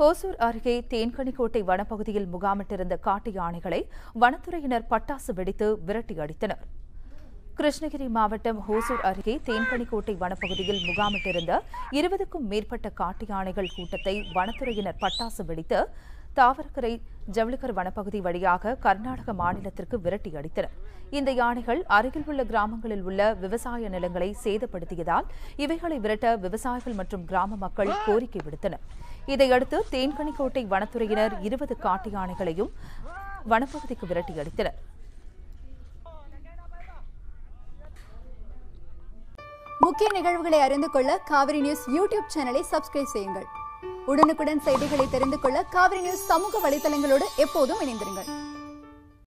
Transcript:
ஹோசூர் அருகே தேன்கனிக்கோட்டை வனப்பகுதியில் முகாமிட்டிருந்த காட்டு யானைகளை வனத்துறையினர் பட்டாசு வெடித்து விரட்டி அடித்தனர். கிருஷ்ணகிரி மாவட்டம் ஹோசூர் அருகே தேன்கனிக்கோட்டை வனப்பகுதியில் முகாமிட்டிருந்த இருபதுக்கும் மேற்பட்ட காட்டு யானைகள் கூட்டத்தை வனத்துறையினர் பட்டாசு வெடித்து தாவரக்கரை ஜவுளிக்கர் வனப்பகுதி வழியாக கர்நாடக மாநிலத்திற்கு விரட்டி அடித்தனர். இந்த யானைகள் அருகில் உள்ள கிராமங்களில் உள்ள விவசாய நிலங்களை சேதப்படுத்தியதால் இவைகளை விரட்ட விவசாயிகள் மற்றும் கிராம மக்கள் கோரிக்கை விடுத்தனர். இதையடுத்து தேன்கனிக்கோட்டை வனத்துறையினர் இருபது காட்டு யானைகளையும் வனப்பகுதிக்கு விரட்டியடித்தனர் முக்கிய நிகழ்வுகளை அறிந்து கொள்ள காவிரி நியூஸ் யூடியூப் சேனலை சப்ஸ்கிரைப் செய்யுங்கள். உடனுக்குடன் செய்திகளை தெரிந்து கொள்ள காவிரி நியூஸ் சமூக வலைதளங்களோடு எப்போதும் இணைந்திருங்கள்.